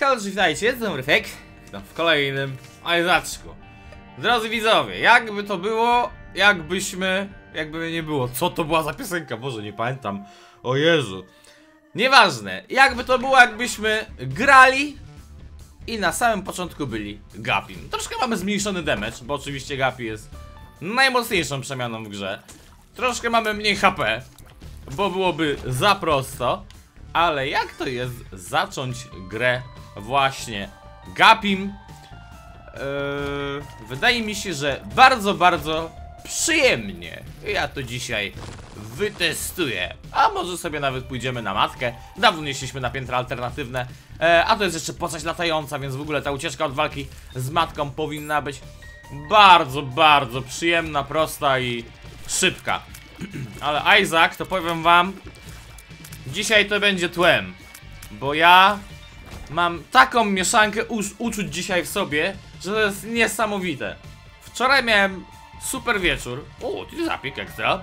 Halo, witajcie, jestem Ryfek. W kolejnym Ajzaczku. Drodzy widzowie, jakby to było, jakbyśmy, jakby nie było. Co to była za piosenka? Boże, nie pamiętam. O Jezu. Nieważne, jakby to było, jakbyśmy grali i na samym początku byli Gapim. Troszkę mamy zmniejszony damage, bo oczywiście Gapi jest najmocniejszą przemianą w grze. Troszkę mamy mniej HP, bo byłoby za prosto. Ale jak to jest zacząć grę właśnie Gapim? Yy, wydaje mi się, że bardzo, bardzo przyjemnie. Ja to dzisiaj wytestuję. A może sobie nawet pójdziemy na matkę. Dawno nie szliśmy na piętra alternatywne. E, a to jest jeszcze postać latająca, więc w ogóle ta ucieczka od walki z matką powinna być bardzo, bardzo przyjemna, prosta i szybka. Ale Isaac, to powiem wam, dzisiaj to będzie tłem. Bo ja mam taką mieszankę uczuć dzisiaj w sobie, że to jest niesamowite. Wczoraj miałem super wieczór. O, ty zapik ekstra.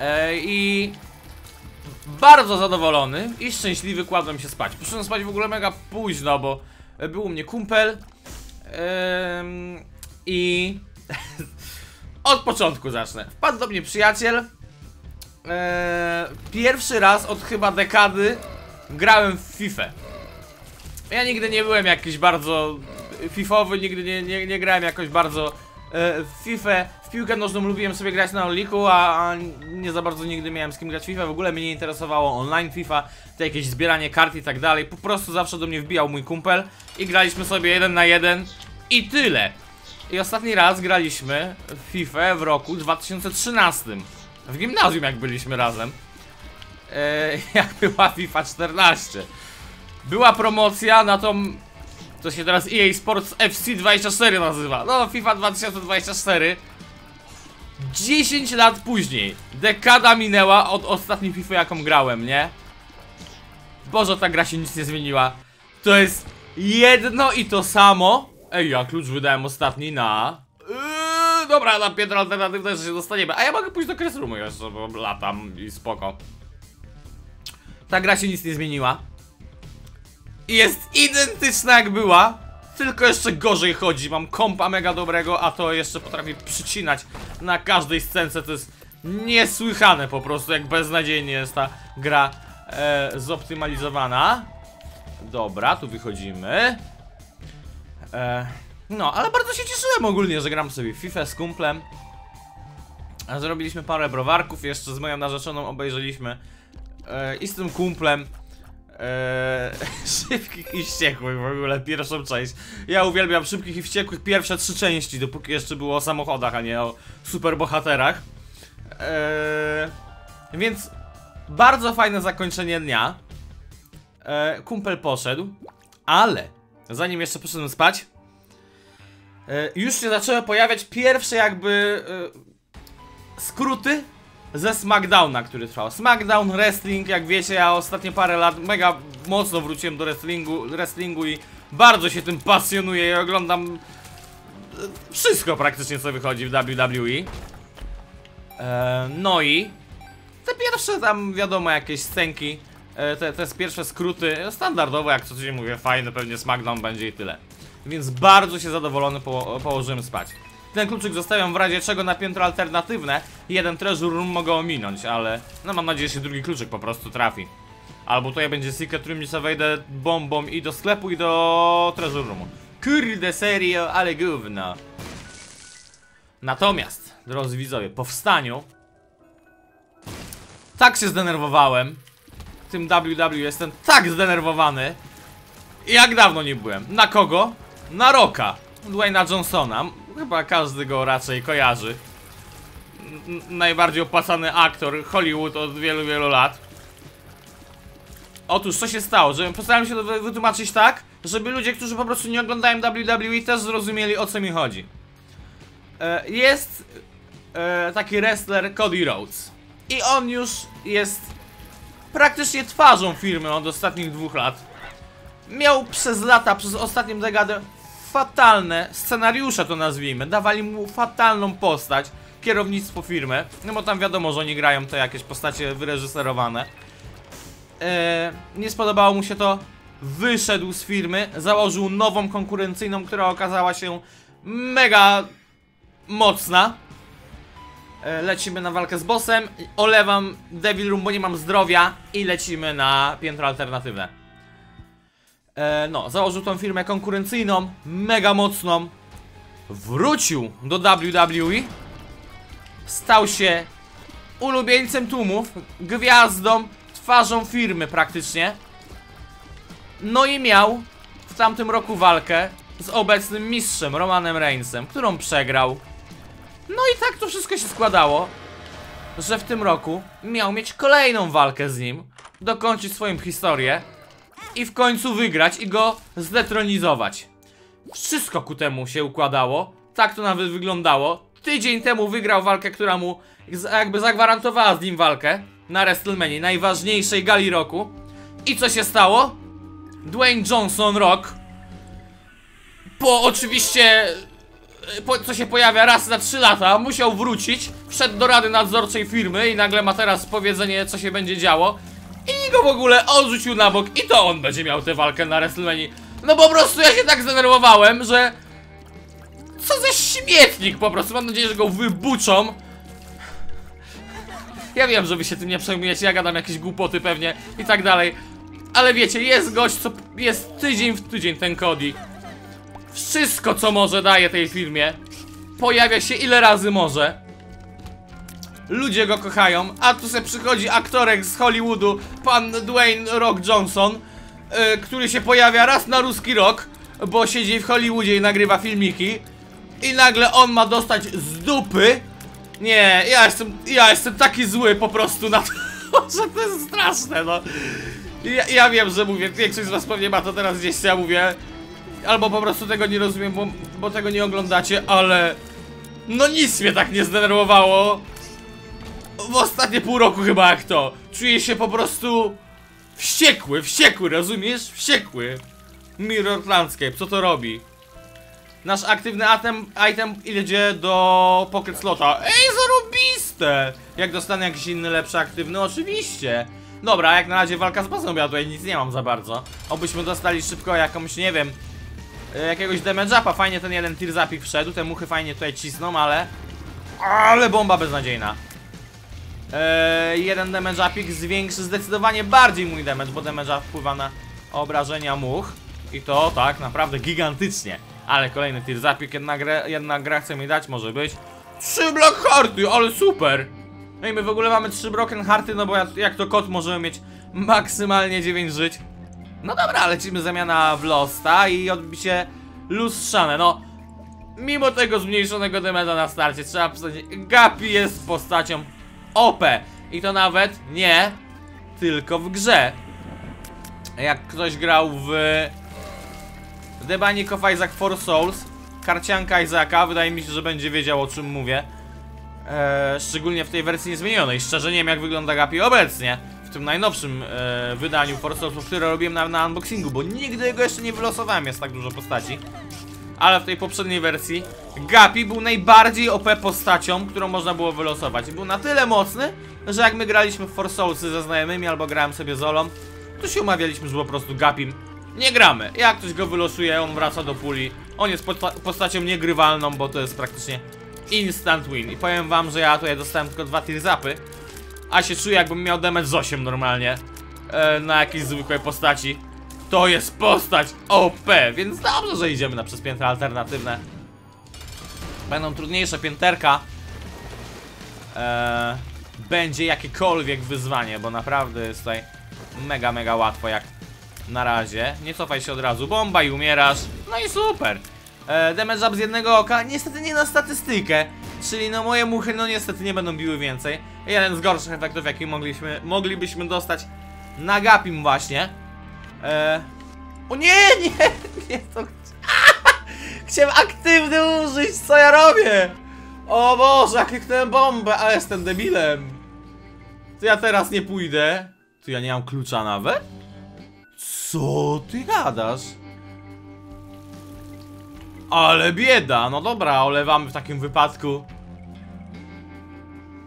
E, I bardzo zadowolony i szczęśliwy kładłem się spać. Poszedłem spać w ogóle mega późno, bo był u mnie kumpel. Em, I od początku zacznę. Wpadł do mnie przyjaciel. E, pierwszy raz od chyba dekady grałem w FIFA. Ja nigdy nie byłem jakiś bardzo fifowy, nigdy nie, nie, nie grałem jakoś bardzo e, w FIFA. W piłkę nożną lubiłem sobie grać na Oliku, a, a nie za bardzo nigdy miałem z kim grać FIFA. W ogóle mnie nie interesowało online FIFA, to jakieś zbieranie kart i tak dalej. Po prostu zawsze do mnie wbijał mój kumpel i graliśmy sobie jeden na jeden i tyle. I ostatni raz graliśmy w FIFA w roku 2013. W gimnazjum jak byliśmy razem. E, jak była FIFA 14. Była promocja na tą to się teraz EA Sports FC24 nazywa. No, FIFA 2024. 10 lat później. Dekada minęła od ostatniej FIFA, jaką grałem, nie? Boże, ta gra się nic nie zmieniła. To jest jedno i to samo. Ej, ja klucz wydałem ostatni na... Yy, dobra, na piętro alternatywne jeszcze się dostaniemy. A ja mogę pójść do Cressroomu jeszcze, bo latam i spoko. Ta gra się nic nie zmieniła jest identyczna jak była Tylko jeszcze gorzej chodzi. Mam kompa mega dobrego, a to jeszcze potrafi przycinać na każdej scence. To jest niesłychane po prostu Jak beznadziejnie jest ta gra e, zoptymalizowana. Dobra, tu wychodzimy. E, No, ale bardzo się cieszyłem ogólnie, że gram sobie FIFA z kumplem. Zrobiliśmy parę browarków, jeszcze z moją narzeczoną obejrzeliśmy e, I z tym kumplem Eee, szybkich i wściekłych w ogóle, pierwszą część. Ja uwielbiam szybkich i wściekłych pierwsze trzy części, dopóki jeszcze było o samochodach, a nie o superbohaterach. Eee, więc bardzo fajne zakończenie dnia. Eee, kumpel poszedł, ale zanim jeszcze poszedłem spać, eee, już się zaczęły pojawiać pierwsze jakby e, skróty ze SmackDowna, który trwał. SmackDown, wrestling, jak wiecie, ja ostatnie parę lat mega mocno wróciłem do wrestlingu, wrestlingu i bardzo się tym pasjonuję i oglądam e, wszystko praktycznie co wychodzi w WWE. E, no i te pierwsze tam wiadomo jakieś scenki, e, te, te pierwsze skróty, standardowo jak co tydzień mówię, fajne, pewnie SmackDown będzie i tyle. Więc bardzo się zadowolony po, położyłem spać. Ten kluczyk zostawiam w razie czego na piętro alternatywne. Jeden treasure room mogę ominąć, ale No mam nadzieję, że się drugi kluczyk po prostu trafi. Albo tutaj będzie secret room sobie wejdę bombą i do sklepu i do treasure roomu. Kurde serio, ale gówno. Natomiast, drodzy widzowie, po wstaniu Tak się zdenerwowałem. Tym WW jestem tak zdenerwowany Jak dawno nie byłem. Na kogo? Na Roka Dwayna Johnsona Chyba każdy go raczej kojarzy. N najbardziej opłacany aktor Hollywood od wielu, wielu lat. Otóż, co się stało? Że postaram się to wytłumaczyć tak, żeby ludzie, którzy po prostu nie oglądają WWE też zrozumieli o co mi chodzi. E, jest e, taki wrestler Cody Rhodes. I on już jest praktycznie twarzą firmy od ostatnich dwóch lat. Miał przez lata, przez ostatnią dekadę fatalne scenariusze to nazwijmy, dawali mu fatalną postać, kierownictwo firmy, no bo tam wiadomo, że oni grają to jakieś postacie wyreżyserowane. Eee, nie spodobało mu się to, wyszedł z firmy, założył nową konkurencyjną, która okazała się mega mocna. E, Lecimy na walkę z bossem, olewam Devil Room, bo nie mam zdrowia i lecimy na piętro alternatywne. E, no, założył tą firmę konkurencyjną, mega mocną. Wrócił do WWE. Stał się ulubieńcem tłumów, gwiazdą, twarzą firmy praktycznie. No i miał w tamtym roku walkę z obecnym mistrzem Romanem Reignsem, którą przegrał. No i tak to wszystko się składało, że w tym roku miał mieć kolejną walkę z nim, dokończyć swoją historię i w końcu wygrać i go zdetronizować. Wszystko ku temu się układało, tak to nawet wyglądało. Tydzień temu wygrał walkę, która mu jakby zagwarantowała z nim walkę na WrestleMania, najważniejszej gali roku. I co się stało? Dwayne Johnson Rock po oczywiście po, co się pojawia raz na 3 lata, musiał wrócić, wszedł do rady nadzorczej firmy i nagle ma teraz powiedzenie, co się będzie działo. I go w ogóle odrzucił na bok i to on będzie miał tę walkę na WrestleMania. No po prostu ja się tak zdenerwowałem, że... Co za śmietnik po prostu, mam nadzieję, że go wybuczą. Ja wiem, że wy się tym nie przejmujecie, ja gadam jakieś głupoty pewnie i tak dalej. Ale wiecie, jest gość, co jest tydzień w tydzień ten Cody. Wszystko co może daje tej firmie Pojawia się ile razy może Ludzie go kochają A tu se przychodzi aktorek z Hollywoodu Pan Dwayne Rock Johnson y, Który się pojawia raz na ruski rok Bo siedzi w Hollywoodzie i nagrywa filmiki. I nagle on ma dostać z dupy. Nie, ja jestem, ja jestem taki zły po prostu na to Że to jest straszne no. Ja, ja wiem, że mówię, większość z was pewnie ma to teraz gdzieś, ja mówię. Albo po prostu tego nie rozumiem, bo, bo tego nie oglądacie, ale... No nic mnie tak nie zdenerwowało W ostatnie pół roku chyba jak to Czuję się po prostu... Wściekły, wściekły, rozumiesz? Wściekły Mirror Landscape, co to robi? Nasz aktywny item, item idzie do Pocket Slota Ej, zarobiste! Jak dostanę jakiś inny, lepszy aktywny? Oczywiście Dobra, jak na razie walka z bossem, ja tutaj nic nie mam za bardzo Obyśmy dostali szybko jakąś, nie wiem e, Jakiegoś damage upa, fajnie ten jeden tier zapik wszedł Te muchy fajnie tutaj cisną, ale Ale bomba beznadziejna Eee, jeden damage upik zwiększy zdecydowanie bardziej mój damage, bo damage wpływa na obrażenia much. I to tak, naprawdę gigantycznie. Ale kolejny tier zapik, jedna, jedna gra chce mi dać, może być. Trzy Black Hearty, ale super! No i my w ogóle mamy trzy Broken Hearty, no bo jak, jak to kot możemy mieć maksymalnie 9 żyć. No dobra, lecimy zamiana w Losta i odbicie lustrzane, no Mimo tego zmniejszonego damage'a na starcie, trzeba przyznać, Gapi jest postacią OP I to nawet nie tylko w grze Jak ktoś grał w The Binding of Isaac for Souls Karcianka Isaaca, wydaje mi się, że będzie wiedział o czym mówię Eee, szczególnie w tej wersji niezmienionej. Szczerze nie wiem jak wygląda Gapi obecnie. W tym najnowszym e, wydaniu For Souls, które robiłem na, na unboxingu, bo nigdy jego jeszcze nie wylosowałem, jest tak dużo postaci. Ale w tej poprzedniej wersji Gapi był najbardziej OP postacią, którą można było wylosować. Był na tyle mocny, że jak my graliśmy w For Soulsy ze znajomymi albo grałem sobie z Olą, to się umawialiśmy, że po prostu Gapim nie gramy. Jak ktoś go wylosuje, on wraca do puli. On jest posta postacią niegrywalną, bo to jest praktycznie instant win. I powiem wam, że ja tutaj dostałem tylko dwa tier zapy, a się czuję jakbym miał damage z 8 normalnie e, na jakiejś zwykłej postaci. To jest postać OP, więc dobrze, że idziemy na przez piętra alternatywne. Będą trudniejsze pięterka. E, będzie jakiekolwiek wyzwanie, bo naprawdę jest tutaj mega, mega łatwo jak na razie. Nie cofaj się od razu, bomba i umierasz. No i super. E, damage up z jednego oka, niestety nie na statystykę. Czyli no moje muchy no niestety nie będą biły więcej. Jeden z gorszych efektów jaki mogliśmy, moglibyśmy dostać na Gapim właśnie. E, o nie, nie, nie to... Chciałem aktywny użyć, co ja robię? O Boże, jak kliknąłem bombę, a jestem debilem. To ja teraz nie pójdę. To ja nie mam klucza nawet? Co ty gadasz? Ale bieda, no dobra, olewamy w takim wypadku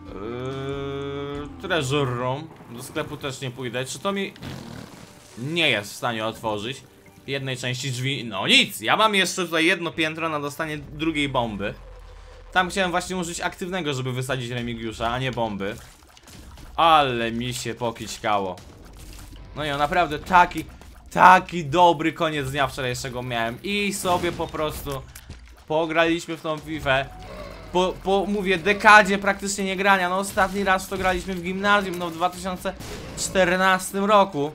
yy, Treasure Room Do sklepu też nie pójdę, czy to mi... nie jest w stanie otworzyć jednej części drzwi. No nic, ja mam jeszcze tutaj jedno piętro na dostanie drugiej bomby. Tam chciałem właśnie użyć aktywnego, żeby wysadzić Remigiusza, a nie bomby. Ale mi się pokićkało. No i naprawdę taki, taki dobry koniec dnia wczorajszego miałem. I sobie po prostu pograliśmy w tą FIFA. Po, po, mówię, dekadzie praktycznie nie grania. No ostatni raz to graliśmy w gimnazjum, no w 2014 roku.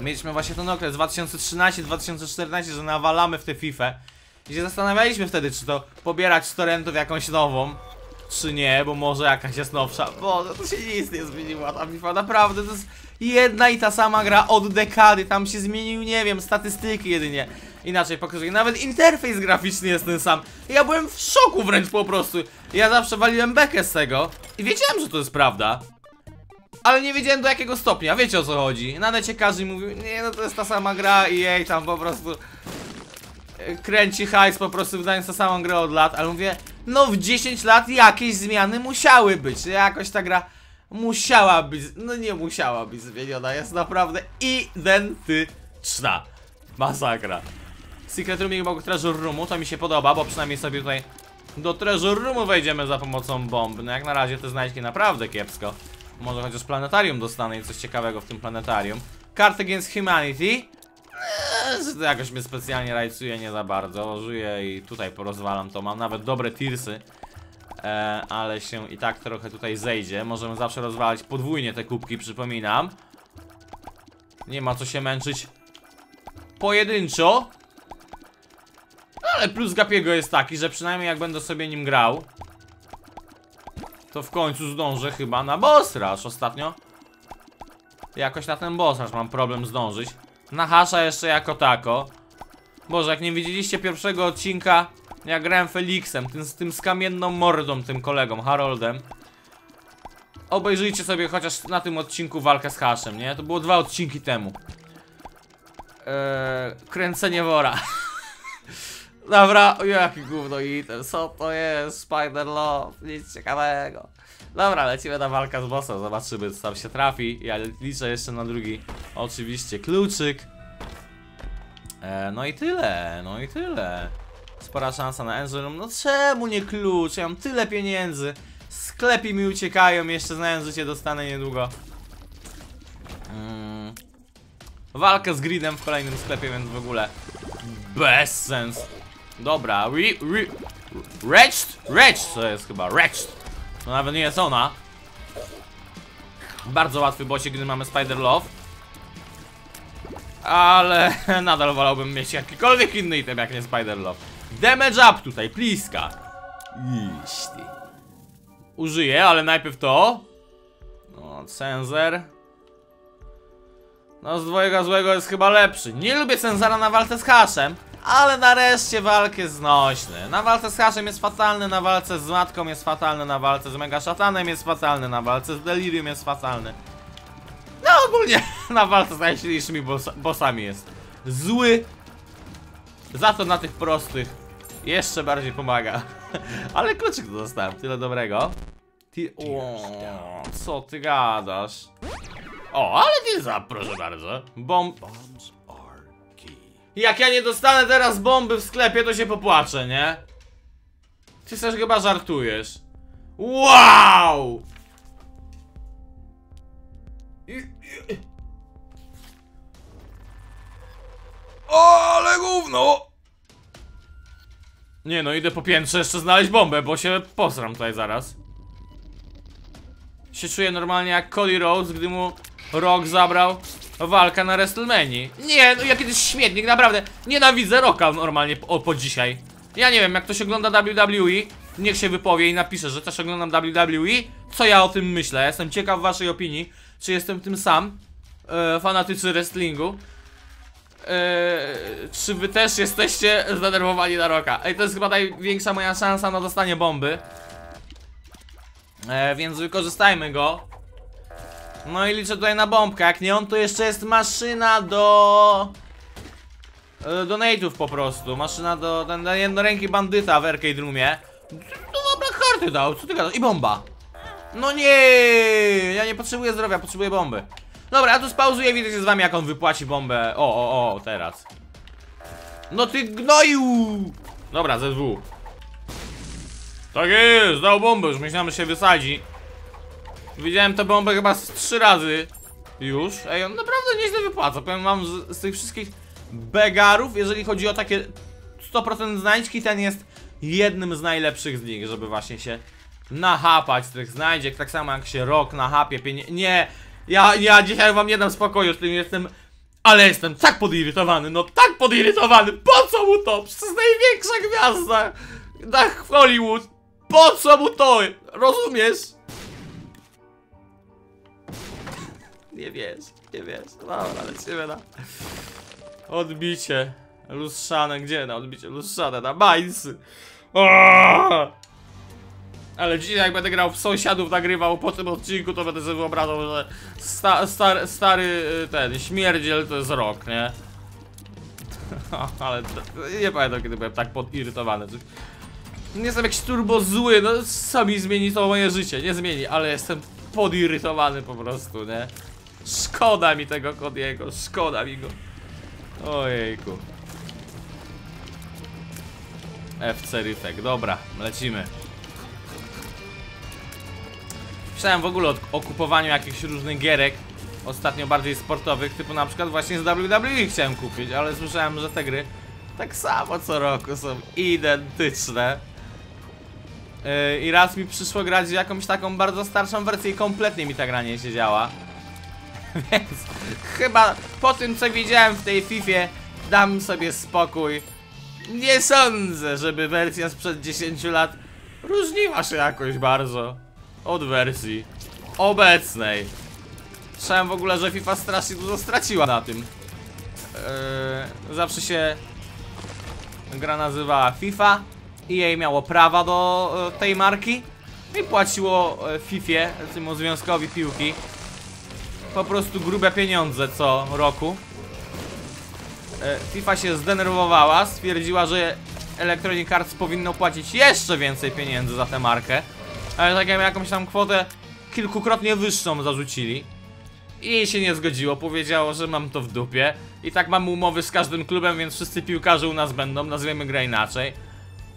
Mieliśmy właśnie ten okres 2013-2014, że nawalamy w tę FIFA. I się zastanawialiśmy wtedy, czy to pobierać z torrentów jakąś nową, czy nie, bo może jakaś jest nowsza. Boże, to się nic nie zmieniło, ta FIFA naprawdę to jest jedna i ta sama gra od dekady, tam się zmienił, nie wiem, statystyki jedynie. Inaczej pokazuję, nawet interfejs graficzny jest ten sam. Ja byłem w szoku wręcz po prostu. Ja zawsze waliłem bekę z tego i wiedziałem, że to jest prawda. Ale nie wiedziałem do jakiego stopnia, wiecie o co chodzi. Na necie każdy mówił, nie no to jest ta sama gra i jej tam po prostu e, kręci hajs po prostu wydając tę samą grę od lat, ale mówię, no w 10 lat jakieś zmiany musiały być, jakoś ta gra musiała być, no nie musiała być zmieniona, jest naprawdę identyczna. Masakra. Secret Rooming obok Treasure Roomu, to mi się podoba, bo przynajmniej sobie tutaj do Treasure Roomu wejdziemy za pomocą bomb. No jak na razie te znajdźki naprawdę kiepsko. Może chociaż planetarium dostanę i coś ciekawego w tym planetarium. Card Against Humanity. Eee, jakoś mnie specjalnie rajcuje nie za bardzo. Żyję i tutaj porozwalam to. Mam nawet dobre tirsy. E, ale się i tak trochę tutaj zejdzie. Możemy zawsze rozwalać podwójnie te kubki, przypominam. Nie ma co się męczyć pojedynczo. Ale plus Gapiego jest taki, że przynajmniej jak będę sobie nim grał, to w końcu zdążę chyba na boss rush ostatnio. Jakoś na ten boss rush mam problem zdążyć. Na hasza jeszcze jako tako. Boże, jak nie widzieliście pierwszego odcinka, jak grałem Felixem, tym, z tym z kamienną mordą, tym kolegą, Haroldem. Obejrzyjcie sobie chociaż na tym odcinku walkę z haszem, nie? To było dwa odcinki temu. Eee, kręcenie wora. Dobra, jaki gówno item, co to jest? Spider Love, nic ciekawego. Dobra, lecimy na walkę z bossem, zobaczymy co tam się trafi. Ja liczę jeszcze na drugi, oczywiście, kluczyk. E, no i tyle, no i tyle. Spora szansa na Engine no czemu nie klucz? Ja mam tyle pieniędzy. Sklepy mi uciekają, jeszcze znając życie dostanę niedługo. Mm. Walkę z gridem w kolejnym sklepie, więc w ogóle bez sens. Dobra, re, re, Wretched? Wretched to jest chyba, Wretched. To nawet nie jest ona. Bardzo łatwy bocie, gdy mamy Spider Love. Ale nadal wolałbym mieć jakikolwiek inny item jak nie Spider Love. Damage up tutaj, pliska. Iść Użyję, ale najpierw to. No, Cenzer. No, z dwojga złego jest chyba lepszy. Nie lubię Cenzara na walce z haszem. Ale nareszcie walkę znośny. Na walce z Haszem jest fatalny, na walce z Matką jest fatalny, na walce z Mega Szatanem jest fatalny, na walce z Delirium jest fatalny. No ogólnie na walce z najsilniejszymi boss bossami jest zły. Za to na tych prostych jeszcze bardziej pomaga. Ale kluczyk to dostałem, tyle dobrego. Ty... O, co ty gadasz? O, ale ty za, proszę bardzo. Bomb... Jak ja nie dostanę teraz bomby w sklepie, to się popłaczę, nie? Ty też chyba żartujesz. Wow! O, ale gówno! Nie no, idę po piętrze jeszcze znaleźć bombę, bo się posram tutaj zaraz. Się czuję normalnie jak Cody Rhodes, gdy mu Rock zabrał walka na WrestleMania. Nie, no to jest śmietnik, naprawdę. Nienawidzę Rocka normalnie po, po dzisiaj. Ja nie wiem, jak ktoś ogląda WWE, niech się wypowie i napisze, że też oglądam WWE. Co ja o tym myślę? Jestem ciekaw waszej opinii, czy jestem tym sam, e, fanatycy wrestlingu. E, czy wy też jesteście zdenerwowani na Rocka? Ej, to jest chyba największa moja szansa na dostanie bomby. E, więc wykorzystajmy go. No i liczę tutaj na bombkę, jak nie on to jeszcze jest maszyna do... E, donate'ów po prostu, maszyna do... ten jednoręki bandyta w arcade roomie No dobra, karty dał, co ty gadasz? I bomba No nie, ja nie potrzebuję zdrowia, potrzebuję bomby Dobra, ja tu spauzuję, widzę się z wami jak on wypłaci bombę. O, o, o, teraz. No ty gnoju! Dobra, ZW. Tak jest, dał bombę, już myślałem, że się wysadzi. Widziałem tę bombę chyba z trzy razy. Już. Ej, on naprawdę nieźle wypłaca. Powiem wam, z, z tych wszystkich begarów, jeżeli chodzi o takie 100% znajdźki, ten jest jednym z najlepszych z nich, żeby właśnie się nachapać z tych znajdziek, tak samo jak się rok nachapie pieniędzy. Nie, ja, ja dzisiaj wam nie dam spokoju z tym, jestem... Ale jestem tak podirytowany, no tak podirytowany, po co mu to? Przecież największa gwiazda na Hollywood. Po co mu to? Rozumiesz? Nie wiesz, nie wiesz. Dobra, lecimy na... Odbicie. Lustrzane, gdzie na odbicie? Lustrzane, na. Aaaa! Ale dzisiaj jak będę grał w sąsiadów, nagrywał po tym odcinku, to będę sobie wyobrażał, że sta, star, stary y, ten śmierdziel to jest rok, nie? Ale nie pamiętam kiedy byłem tak podirytowany. Nie jestem jakiś turbo zły, no co mi zmieni to moje życie? Nie zmieni, ale jestem podirytowany po prostu, nie? Szkoda mi tego Kodiego, szkoda mi go. Ojejku. FC Ryfek, dobra, lecimy. Myślałem w ogóle o, o kupowaniu jakichś różnych gierek Ostatnio bardziej sportowych, typu na przykład właśnie z WWE chciałem kupić Ale słyszałem, że te gry tak samo co roku są identyczne Yy, I raz mi przyszło grać w jakąś taką bardzo starszą wersję i kompletnie mi ta gra nie siedziała Więc chyba po tym co widziałem w tej Fifie dam sobie spokój Nie sądzę, żeby wersja sprzed 10 lat różniła się jakoś bardzo od wersji obecnej. Słyszałem w ogóle, że FIFA strasznie dużo straciła na tym. Yy, zawsze się gra nazywała FIFA i jej miało prawa do e, tej marki i płaciło e, FIFA, temu związkowi piłki po prostu grube pieniądze co roku. E, FIFA się zdenerwowała, stwierdziła, że Electronic Arts powinno płacić jeszcze więcej pieniędzy za tę markę. Ale tak jak jakąś tam kwotę kilkukrotnie wyższą zarzucili. I jej się nie zgodziło, powiedziało, że mam to w dupie. I tak mam umowy z każdym klubem, więc wszyscy piłkarze u nas będą, nazwiemy grę inaczej.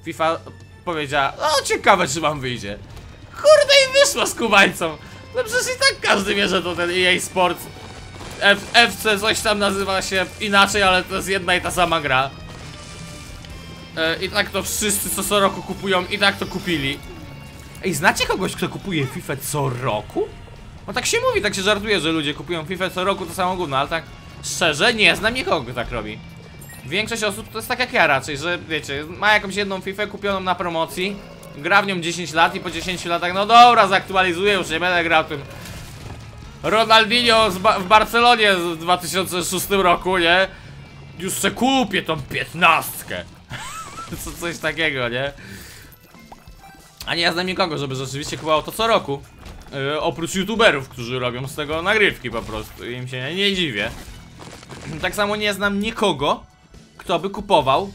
FIFA powiedziała, o ciekawe czy wam wyjdzie. Kurde i wyszło z Kubańcą. No przecież i tak każdy wie, że to ten EA Sports F FC coś tam nazywa się inaczej, ale to jest jedna i ta sama gra. E, I tak to wszyscy co co roku kupują i tak to kupili. Ej, znacie kogoś, kto kupuje FIFA co roku? No tak się mówi, tak się żartuje, że ludzie kupują FIFA co roku to samo gówno, ale tak szczerze nie znam nikogo, kto tak robi. Większość osób to jest tak jak ja raczej, że wiecie, ma jakąś jedną FIFA kupioną na promocji, gra w nią 10 lat i po 10 latach, no dobra, zaktualizuję, już nie będę grał tym Ronaldinho ba w Barcelonie w 2006 roku, nie? Już se kupię tą piętnastkę. Co, coś takiego, nie? A nie ja znam nikogo, żeby rzeczywiście kupował to co roku. Yy, oprócz youtuberów, którzy robią z tego nagrywki po prostu. Im się nie, nie dziwię. Tak samo nie znam nikogo, kto by kupował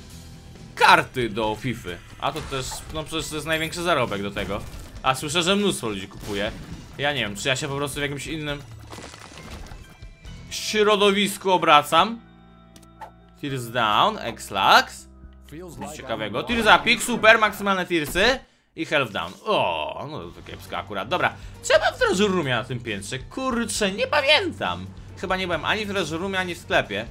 karty do FIFA. A to też, no przecież to jest największy zarobek do tego. A słyszę, że mnóstwo ludzi kupuje. Ja nie wiem, czy ja się po prostu w jakimś innym środowisku obracam. Tears down, X-Lax. Nic ciekawego. Tears upik, super, maksymalne tearsy. I health down. O, no to kiepsko akurat. Dobra, trzeba w treasure roomie na tym piętrze. Kurczę, nie pamiętam. Chyba nie byłem ani w treasure roomie, ani w sklepie.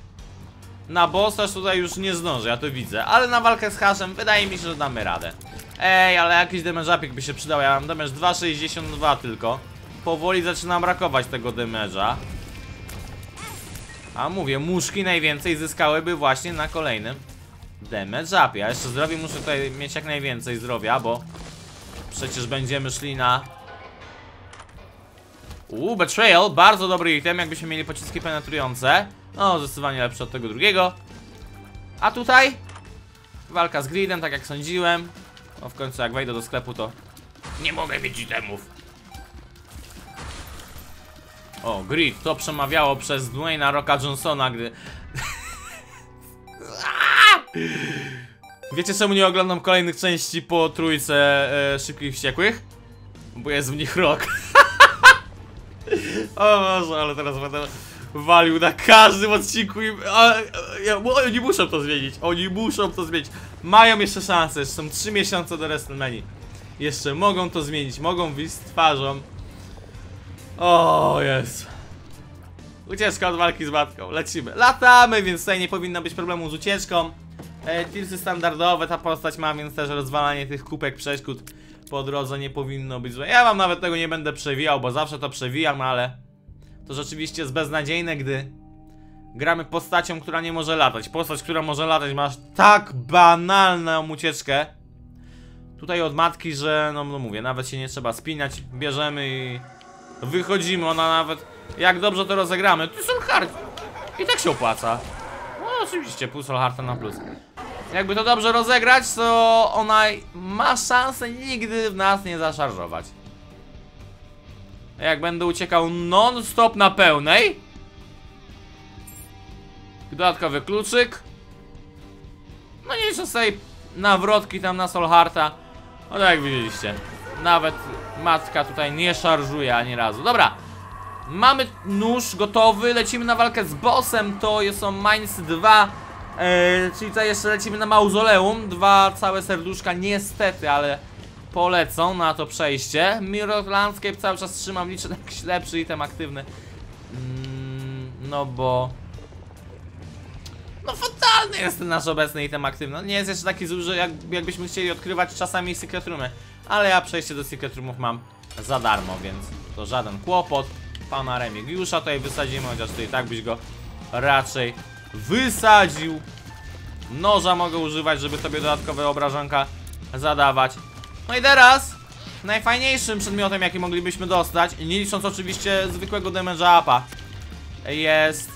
Na bossa tutaj już nie zdążę, ja to widzę. Ale na walkę z haszem wydaje mi się, że damy radę. Ej, ale jakiś damage upik by się przydał. Ja mam damage 2,62 tylko. Powoli zaczynam brakować tego damage'a. A mówię, muszki najwięcej zyskałyby właśnie na kolejnym damage upie. A jeszcze zdrowie muszę tutaj mieć jak najwięcej zdrowia, bo przecież będziemy szli na... Uuu, Betrayal, bardzo dobry item, jakbyśmy mieli pociski penetrujące. No, zdecydowanie lepszy od tego drugiego. A tutaj? Walka z gridem, tak jak sądziłem. No w końcu jak wejdę do sklepu to nie mogę mieć itemów. O, grid, to przemawiało przez Dwayna Rocka Johnsona, gdy... Wiecie czemu nie oglądam kolejnych części po trójce e, Szybkich Wściekłych? Bo jest w nich rok. O Boże, ale teraz będę walił na każdym odcinku i... A, ja, oni muszą to zmienić, oni muszą to zmienić. Mają jeszcze szansę, jeszcze są 3 miesiące do WrestleMania. Jeszcze mogą to zmienić, mogą wyjść z twarzą. O jest. Ucieczka od walki z matką, lecimy. Latamy, więc tutaj nie powinno być problemu z ucieczką. E, standardowe ta postać ma, więc też rozwalanie tych kubek przeszkód po drodze nie powinno być złe. Ja wam nawet tego nie będę przewijał, bo zawsze to przewijam, ale to rzeczywiście jest beznadziejne, gdy gramy postacią, która nie może latać. Postać, która może latać, masz tak banalną ucieczkę tutaj od matki, że no, no mówię, nawet się nie trzeba spinać, bierzemy i wychodzimy, ona nawet, jak dobrze to rozegramy, to są hard i tak się opłaca. No oczywiście, pół harta na plus. Jakby to dobrze rozegrać, to ona ma szansę nigdy w nas nie zaszarżować. Jak będę uciekał non-stop na pełnej. Dodatkowy kluczyk. No nie jeszcze sobie nawrotki tam na Solharta. No tak jak widzieliście. Nawet matka tutaj nie szarżuje ani razu. Dobra. Mamy nóż gotowy, lecimy na walkę z bossem, to są Mines 2 e, Czyli tutaj jeszcze lecimy na mauzoleum Dwa całe serduszka, niestety, ale polecą na to przejście. Mirror Landscape cały czas trzymam, liczę na jakiś lepszy item aktywny. Mm, No bo... No fatalny jest ten nasz obecny item aktywny. Nie jest jeszcze taki zły, jak, jakbyśmy chcieli odkrywać czasami secret roomy. Ale ja przejście do secret roomów mam za darmo, więc to żaden kłopot. Pana Remigiusza tutaj wysadzimy, chociaż i tak byś go raczej wysadził. Noża mogę używać, żeby sobie dodatkowe obrażanka zadawać No i teraz Najfajniejszym przedmiotem, jaki moglibyśmy dostać Nie licząc oczywiście zwykłego damage'a upa Jest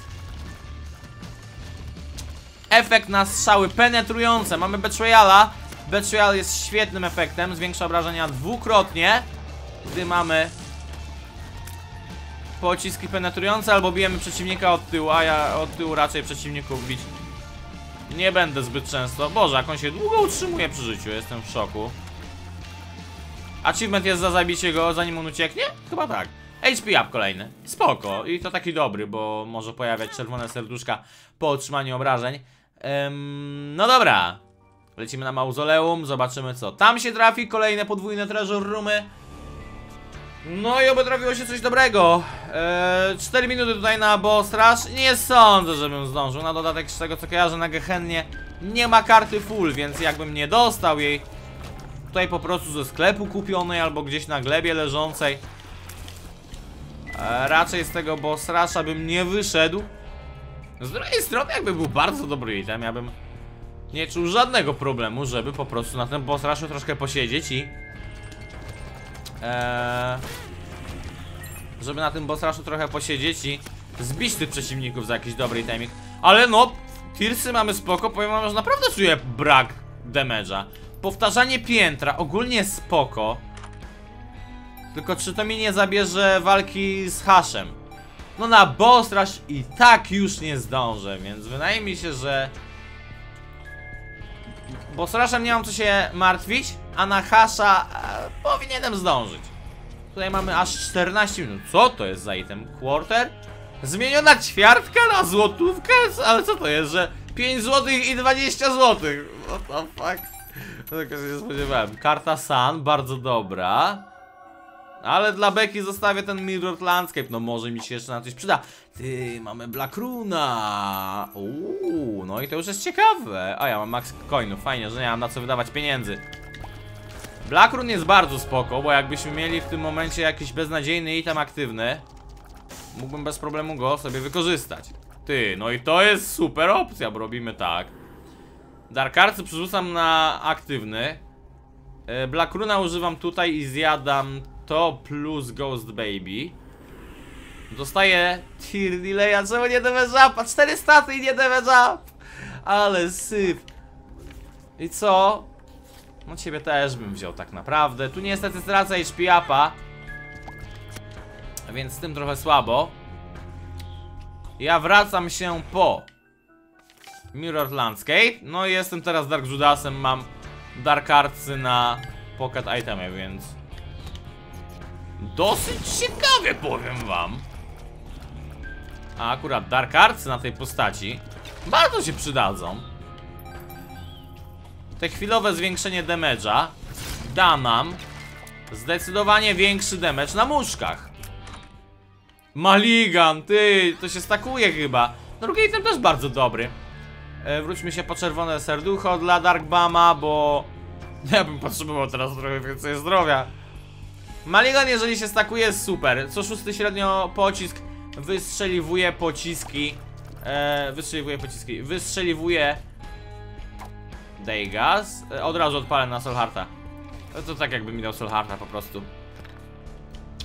Efekt na strzały penetrujące. Mamy Betrayala. Betrayal jest świetnym efektem Zwiększa obrażenia dwukrotnie Gdy mamy Pociski penetrujące albo bijemy przeciwnika od tyłu A ja od tyłu raczej przeciwników bić Nie będę zbyt często. Boże, jak on się długo utrzymuje przy życiu Jestem w szoku Achievement jest za zabicie go zanim on ucieknie? Chyba tak HP up kolejny, spoko I to taki dobry, bo może pojawiać czerwone serduszka Po otrzymaniu obrażeń Ehm, no dobra. Lecimy na mauzoleum, zobaczymy co tam się trafi. Kolejne podwójne treasure roomy. No i oby trafiło się coś dobrego. Eee, 4 minuty tutaj na boss rush. Nie sądzę, żebym zdążył. Na dodatek z tego co kojarzę na Gehennie nie ma karty full, więc jakbym nie dostał jej tutaj po prostu ze sklepu kupionej albo gdzieś na glebie leżącej. Eee, raczej z tego boss rusha bym nie wyszedł. Z drugiej strony jakby był bardzo dobry item, ja bym nie czuł żadnego problemu, żeby po prostu na tym boss rushu troszkę posiedzieć i ee, żeby na tym boss rushu trochę posiedzieć i zbić tych przeciwników za jakiś dobry itemik. Ale no, tirsy mamy spoko, powiem wam, że naprawdę czuję brak damage'a. Powtarzanie piętra, ogólnie spoko. Tylko czy to mi nie zabierze walki z haszem? No na boss i tak już nie zdążę, więc wydaje mi się, że... Boss nie mam co się martwić, a na hasza e, powinienem zdążyć. Tutaj mamy aż 14 minut. Co to jest za item? Quarter? Zmieniona ćwiartka na złotówkę? Ale co to jest, że 5 zł i 20 zł? What the fuck? Tego się nie spodziewałem. Karta Sun, bardzo dobra. Ale dla Beki zostawię ten Mirror Landscape, no może mi się jeszcze na coś przyda. Ty, mamy Black Runa. Uuu, no i to już jest ciekawe. A ja mam max coinów, fajnie, że nie mam na co wydawać pieniędzy. Black Rune jest bardzo spoko, bo jakbyśmy mieli w tym momencie jakiś beznadziejny item aktywny, mógłbym bez problemu go sobie wykorzystać. Ty, no i to jest super opcja, bo robimy tak. Dark Artsy przerzucam na aktywny. E, Black Runa używam tutaj i zjadam to plus Ghost Baby. Dostaję tier delaya, czemu nie damage up? 4 staty i nie damage up! Ale syf. I co? No ciebie też bym wziął tak naprawdę. Tu niestety stracę HP upa. Więc z tym trochę słabo. Ja wracam się po Mirror Landscape. No i jestem teraz Dark Judasem, mam Dark Artsy na Pocket Itemy, więc Dosyć ciekawie powiem wam A akurat Dark Arts na tej postaci bardzo się przydadzą. Te chwilowe zwiększenie damage'a da nam zdecydowanie większy damage na muszkach. Maligan, ty, to się stakuje chyba. Drugi item też bardzo dobry. E, wróćmy się po czerwone serducho dla Darkbama, bo ja bym potrzebował teraz trochę więcej zdrowia. Maligan, jeżeli się stakuje, jest super. Co szósty średnio pocisk wystrzeliwuje pociski. E, wystrzeliwuje pociski. Wystrzeliwuje Daygas. E, od razu odpalę na Solharta. To, to tak jakby mi dał Solharta po prostu.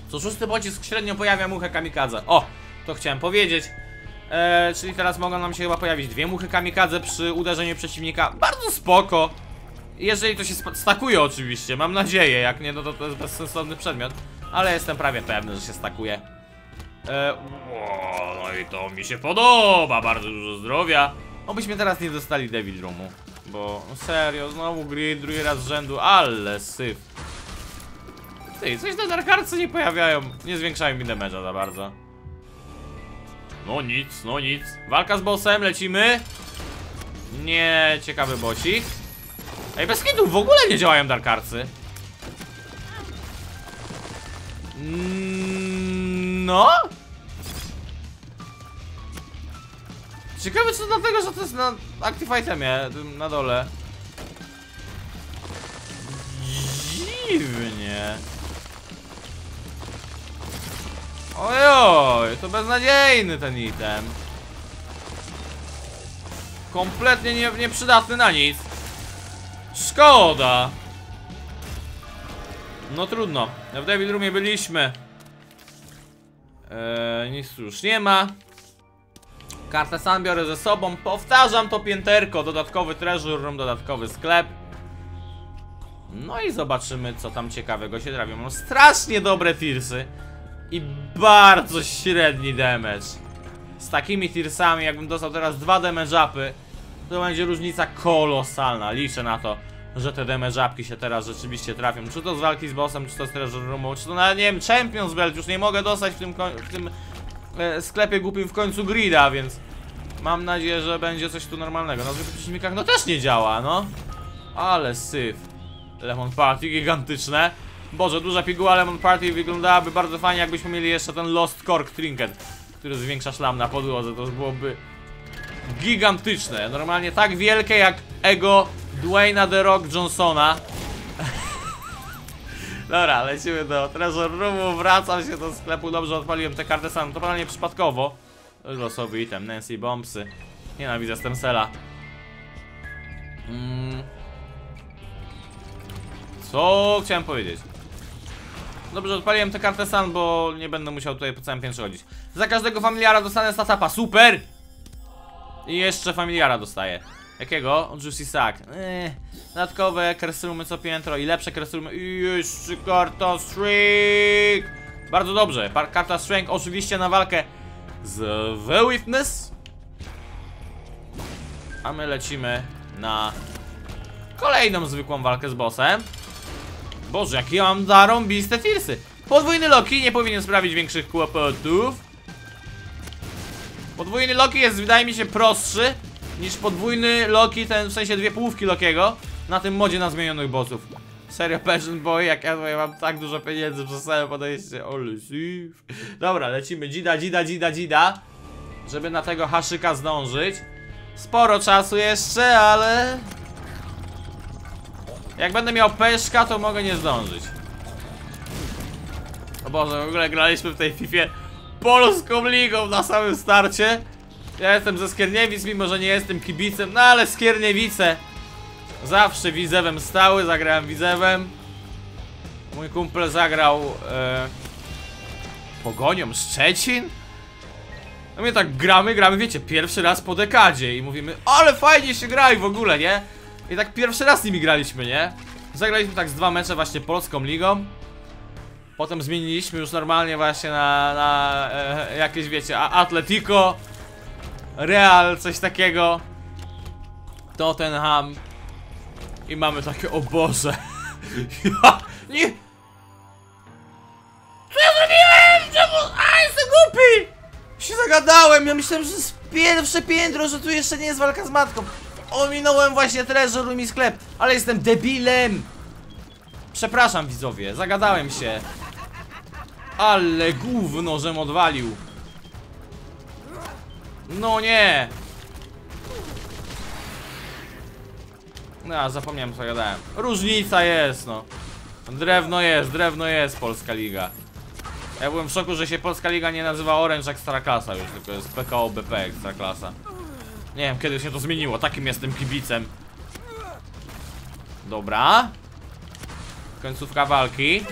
Co szósty pocisk średnio pojawia muchę kamikadze. O! To chciałem powiedzieć. E, czyli teraz mogą nam się chyba pojawić dwie muchy kamikadze przy uderzeniu przeciwnika. Bardzo spoko. Jeżeli to się stakuje oczywiście, mam nadzieję, jak nie, no to to jest bezsensowny przedmiot. Ale jestem prawie pewny, że się stakuje. E, no i to mi się podoba, bardzo dużo zdrowia. Obyśmy teraz nie dostali Devil Roomu. Bo no serio, znowu gry drugi raz z rzędu, ale syf. Ty, coś na darkarce nie pojawiają, nie zwiększają mi damage'a za bardzo. No nic, no nic. Walka z bossem, lecimy. Nie, ciekawy bossik. Ej, bez kitu, w ogóle nie działają darkarcy. Mm, No? Ciekawe co dlatego, że to jest na active itemie, na dole. Dziwnie. Ojoj, to beznadziejny ten item. Kompletnie nie, nieprzydatny na nic. Szkoda. No trudno. W Devil Roomie byliśmy. Eee, nic już nie ma. Kartę sam biorę ze sobą. Powtarzam to pięterko. Dodatkowy treasure room, dodatkowy sklep. No i zobaczymy, co tam ciekawego się trafi. Mam strasznie dobre tirsy. I bardzo średni damage. Z takimi tirsami, jakbym dostał teraz dwa damage upy, to będzie różnica kolosalna. Liczę na to, że te damage upki się teraz rzeczywiście trafią. Czy to z walki z bossem, czy to z treasure roomu, czy to nawet, nie wiem, Champions Belt. Już nie mogę dostać w tym, w tym e, sklepie głupim w końcu grida, więc mam nadzieję, że będzie coś tu normalnego. Na zwykłych przeciwnikach no też nie działa, no. Ale syf. Lemon Party gigantyczne. Boże, duża piguła Lemon Party wyglądałaby bardzo fajnie, jakbyśmy mieli jeszcze ten Lost Cork Trinket, który zwiększa szlam na podłodze. To byłoby gigantyczne. Normalnie tak wielkie jak ego Dwayna The Rock Johnsona. Dobra, lecimy do Treasure Roomu, wracam się do sklepu, dobrze odpaliłem tę kartę sam, totalnie przypadkowo. Losowy item, Nancy Bombsy. Nienawidzę Stemsela. Mm. Co chciałem powiedzieć? Dobrze, odpaliłem tę kartę sam, bo nie będę musiał tutaj po całym piętrze chodzić. Za każdego familiara dostanę statapa, super! I jeszcze familiara dostaję. Jakiego? Juicy Sack. Eee, dodatkowe kresloomy co piętro i lepsze kresloomy. I jeszcze karta Strength! Bardzo dobrze. Par karta Strength oczywiście na walkę z The Witness. A my lecimy na kolejną zwykłą walkę z bossem. Boże, jakie ja mam zarąbiste tirsy. Podwójny Loki nie powinien sprawić większych kłopotów. Podwójny Loki jest, wydaje mi się, prostszy niż podwójny Loki, ten w sensie dwie połówki Lokiego na tym modzie na zmienionych bossów. Serio, Passion Boy, jak ja tutaj mam tak dużo pieniędzy przez całe podejście. Syf. Dobra, lecimy. Dzida, dzida, dzida, dzida. Żeby na tego haszyka zdążyć. Sporo czasu jeszcze, ale... Jak będę miał peszka, to mogę nie zdążyć. O Boże, w ogóle graliśmy w tej Fifie polską ligą na samym starcie. Ja jestem ze Skierniewic, mimo że nie jestem kibicem, no ale Skierniewice zawsze Widzewem stały, zagrałem Widzewem. Mój kumpel zagrał e, Pogonią Szczecin. No my tak gramy, gramy, wiecie, pierwszy raz po dekadzie i mówimy, ale fajnie się gra i w ogóle, nie? I tak pierwszy raz z nimi graliśmy, nie? Zagraliśmy tak z dwa mecze właśnie polską ligą. Potem zmieniliśmy już normalnie właśnie na, na e, jakieś wiecie, Atletico, Real, coś takiego. Tottenham. I mamy takie, o Boże. ja, nie. Co ja zrobiłem? Czemu? A, jestem głupi! Się zagadałem, ja myślałem, że jest pierwsze piętro, że tu jeszcze nie jest walka z matką. Ominąłem właśnie treasure room i sklep, ale jestem debilem. Przepraszam widzowie, zagadałem się. Ale gówno, żem odwalił. No nie. No, zapomniałem co gadałem. Różnica jest, no. Drewno jest, drewno jest, Polska Liga. Ja byłem w szoku, że się Polska Liga nie nazywa Orange Ekstraklasa już, tylko jest PKO BP Ekstraklasa. Nie wiem, kiedy się to zmieniło, takim jestem kibicem. Dobra. Końcówka walki.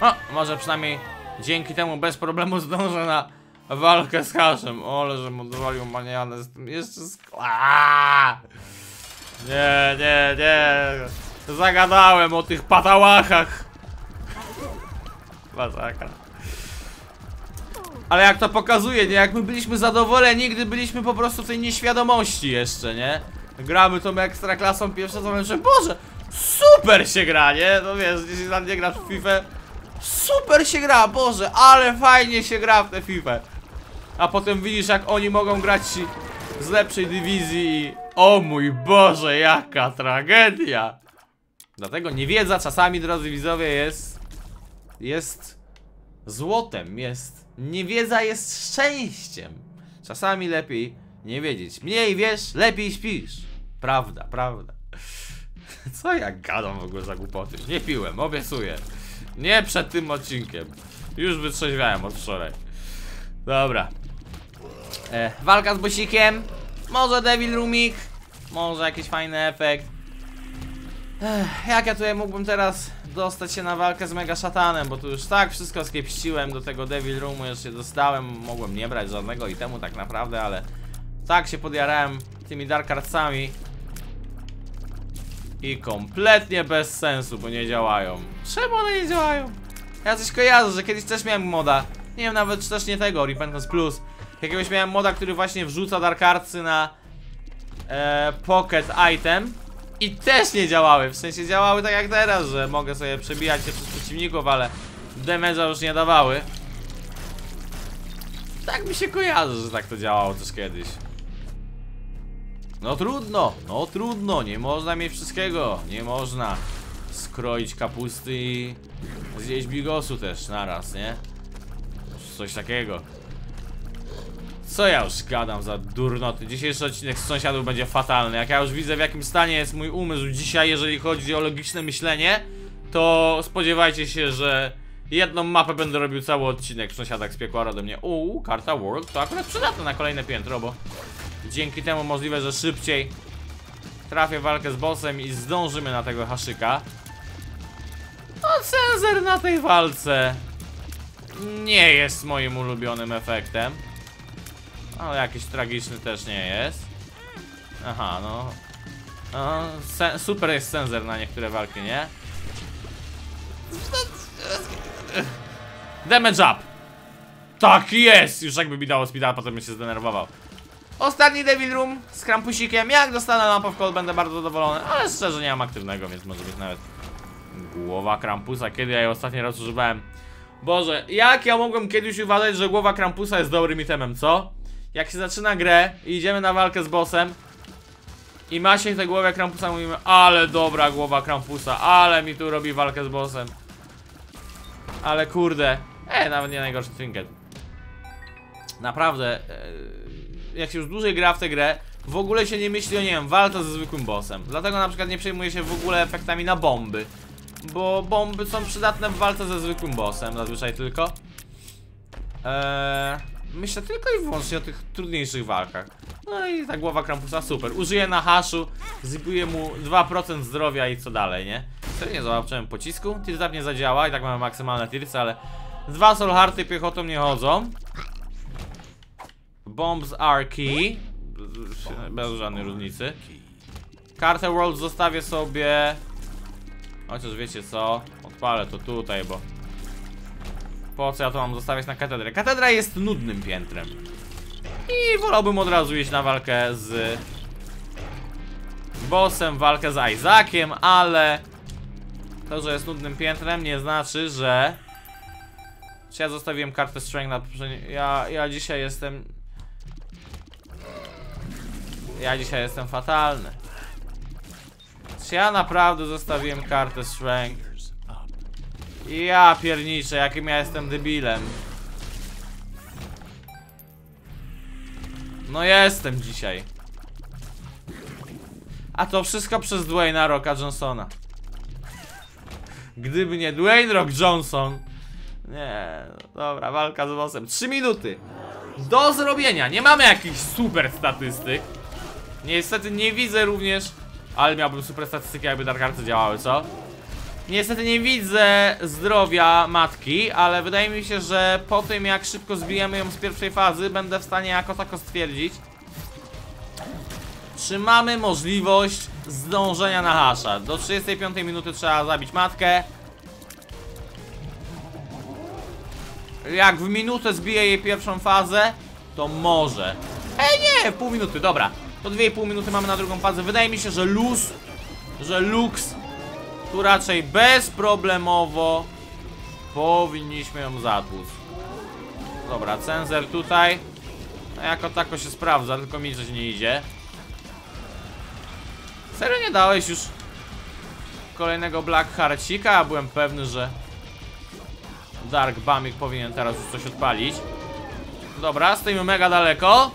O, może przynajmniej dzięki temu bez problemu zdążę na walkę z Haszem. O, ale że mu dowalił manianę z tym jeszcze z... Nie, nie, nie. Zagadałem o tych patałachach. Masakra. Ale jak to pokazuje, nie? Jak my byliśmy zadowoleni, gdy byliśmy po prostu w tej nieświadomości jeszcze, nie? Gramy tą ekstraklasą pierwsze co że Boże, super się gra, nie? No wiesz, jeśli tam nie grasz w FIFA, super się gra, Boże, ale fajnie się gra w tę FIFA. A potem widzisz, jak oni mogą grać z lepszej dywizji i... O mój Boże, jaka tragedia! Dlatego niewiedza czasami, drodzy widzowie, jest... Jest... Złotem, jest... Niewiedza jest szczęściem. Czasami lepiej nie wiedzieć. Mniej wiesz, lepiej śpisz. Prawda, prawda. Co ja gadam w ogóle za głupoty? Nie piłem, obiecuję. Nie przed tym odcinkiem. Już wytrzeźwiałem od wczoraj. Dobra. E, walka z bosikiem. Może Devil Roomik. Może jakiś fajny efekt. Ech, jak ja tutaj mógłbym teraz dostać się na walkę z Mega Szatanem, bo tu już tak wszystko skiepściłem do tego Devil Roomu, już się dostałem, mogłem nie brać żadnego itemu tak naprawdę, ale tak się podjarałem tymi Dark Artsami i kompletnie bez sensu, bo nie działają. Czemu one nie działają? Ja coś kojarzę, że kiedyś też miałem moda, nie wiem nawet czy też nie tego, Repentance Plus, jakiegoś miałem moda, który właśnie wrzuca Dark Artsy na e, Pocket Item i też nie działały, w sensie działały tak jak teraz, że mogę sobie przebijać się przez przeciwników, ale damage'a już nie dawały. Tak mi się kojarzy, że tak to działało też kiedyś. No trudno, no trudno, nie można mieć wszystkiego, nie można skroić kapusty i zjeść bigosu też naraz, nie? Coś takiego. Co ja już gadam za durnoty? Dzisiejszy odcinek z sąsiadów będzie fatalny. Jak ja już widzę w jakim stanie jest mój umysł dzisiaj, jeżeli chodzi o logiczne myślenie, to spodziewajcie się, że jedną mapę będę robił cały odcinek w sąsiadach z piekła do mnie. Uuu, karta World, to akurat przydatne na kolejne piętro, bo dzięki temu możliwe, że szybciej trafię walkę z bossem i zdążymy na tego haszyka. No, cenzer na tej walce nie jest moim ulubionym efektem. Ale jakiś tragiczny też nie jest. Aha, no. no super jest sensor na niektóre walki, nie? Damage up! Tak jest! Już jakby mi dało speeda, potem bym się zdenerwował. Ostatni Devil Room z krampusikiem. Jak dostanę lampę w kod, będę bardzo zadowolony. Ale szczerze nie mam aktywnego, więc może być nawet głowa krampusa. Kiedy ja jej ostatni raz używałem? Boże, jak ja mogłem kiedyś uważać, że głowa krampusa jest dobrym itemem, co? Jak się zaczyna grę i idziemy na walkę z bossem i ma się tę głowę krampusa, mówimy Ale dobra głowa krampusa, ale mi tu robi walkę z bossem. Ale kurde E, nawet nie najgorszy trinket. Naprawdę e, Jak się już dłużej gra w tę grę W ogóle się nie myśli o, nie wiem, walce ze zwykłym bossem. Dlatego na przykład nie przejmuję się w ogóle efektami na bomby Bo bomby są przydatne w walce ze zwykłym bossem Zazwyczaj tylko. Eee, myślę tylko i wyłącznie o tych trudniejszych walkach. No i ta głowa Krampusa super. Użyję na haszu, zyguję mu 2% zdrowia i co dalej, nie? Co nie zobaczyłem pocisku? Tilt nie zadziała i tak mamy maksymalne tircy, ale dwa solharty piechotą nie chodzą. Bombs are key. Bez żadnej różnicy. Kartę World zostawię sobie. Chociaż wiecie co? Odpalę to tutaj, bo po co ja to mam zostawiać na katedrę? Katedra jest nudnym piętrem. I wolałbym od razu iść na walkę z bossem, walkę z Isaaciem, ale to, że jest nudnym piętrem nie znaczy, że Czy ja zostawiłem kartę strength na. Ja, ja dzisiaj jestem... Ja dzisiaj jestem fatalny. Czy ja naprawdę zostawiłem kartę strength? Ja pierniczę, jakim ja jestem debilem. No jestem dzisiaj. A to wszystko przez Dwayna Rocka Johnsona. Gdyby nie Dwayne Rock Johnson. Nie, no dobra, walka z bossem. 3 minuty. Do zrobienia. Nie mamy jakichś super statystyk. Niestety nie widzę również. Ale miałbym super statystyki, jakby Dark Artsy działały, co? Niestety nie widzę zdrowia matki, ale wydaje mi się, że po tym jak szybko zbijemy ją z pierwszej fazy, będę w stanie jako tako stwierdzić, czy mamy możliwość zdążenia na hasza. Do 35 minuty trzeba zabić matkę. Jak w minutę zbije jej pierwszą fazę, to może. Ej nie, pół minuty, dobra. To 2,5 minuty mamy na drugą fazę. Wydaje mi się, że luz, że Lux tu raczej bezproblemowo powinniśmy ją zatłuc. Dobra, cenzer tutaj. No jako tako się sprawdza, tylko mi coś nie idzie. Serio nie dałeś już kolejnego Black Harcika? Byłem pewny, że Dark Bamik powinien teraz już coś odpalić. Dobra, stoimy mega daleko.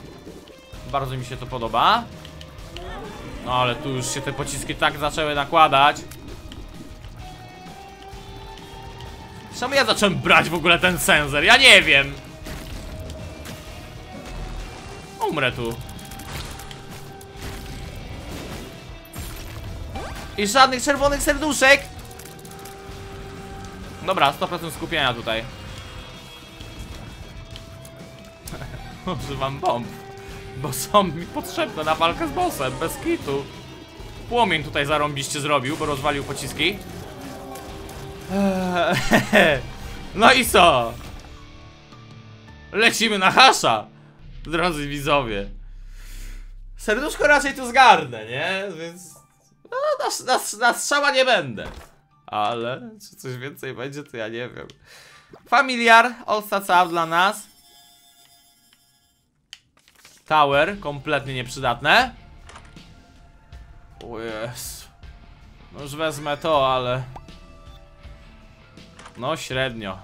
Bardzo mi się to podoba. No ale tu już się te pociski tak zaczęły nakładać. Czemu ja zacząłem brać w ogóle ten sensor? Ja nie wiem. Umrę tu. I żadnych czerwonych serduszek. Dobra, 100% skupienia tutaj. Używam bomb. Bo są mi potrzebne na walkę z bossem, bez kitu. Płomień tutaj zarąbiście zrobił, bo rozwalił pociski. No i co? Lecimy na hasza, drodzy widzowie. Serduszko raczej tu zgarnę, nie? Więc no, na, na, na strzała nie będę. Ale czy coś więcej będzie, to ja nie wiem. Familiar, ostatnia dla nas. Tower, kompletnie nieprzydatne. O Jezu. No już wezmę to, ale... No średnio.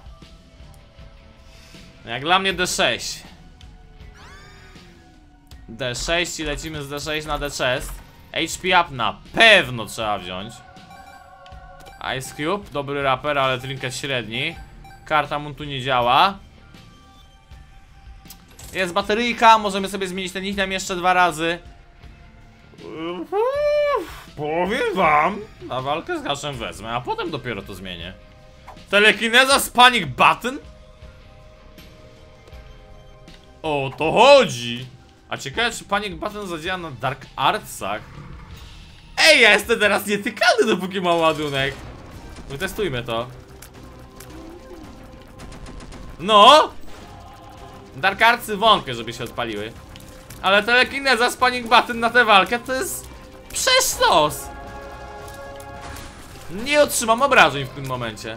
Jak dla mnie D6. D6 i lecimy z D6 na D6. HP up na pewno trzeba wziąć. Ice Cube, dobry raper, ale trinket średni. Karta mu tu nie działa. Jest bateryjka, możemy sobie zmienić ten item jeszcze dwa razy. Powiem wam, na walkę z haszem wezmę, a potem dopiero to zmienię. Telekineza z Panic Button? O to chodzi! A ciekawe, czy Panic Button zadziała na Dark Artsach? Ej, ja jestem teraz nietykalny, dopóki mam ładunek. Wytestujmy to. No! Dark Artsy wątpię, żeby się odpaliły. Ale telekineza z Panic Button na tę walkę to jest... Przesztos! Nie otrzymam obrażeń w tym momencie.